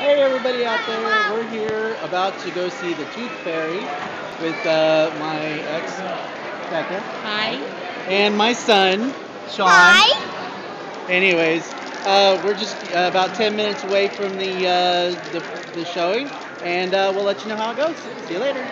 Hey everybody out there, we're here about to go see the Tooth Fairy with uh, my ex, Becca. Hi. And my son, Sean. Hi. Anyways, uh, we're just uh, about 10 minutes away from the, uh, the, the showing, and uh, we'll let you know how it goes. See you later.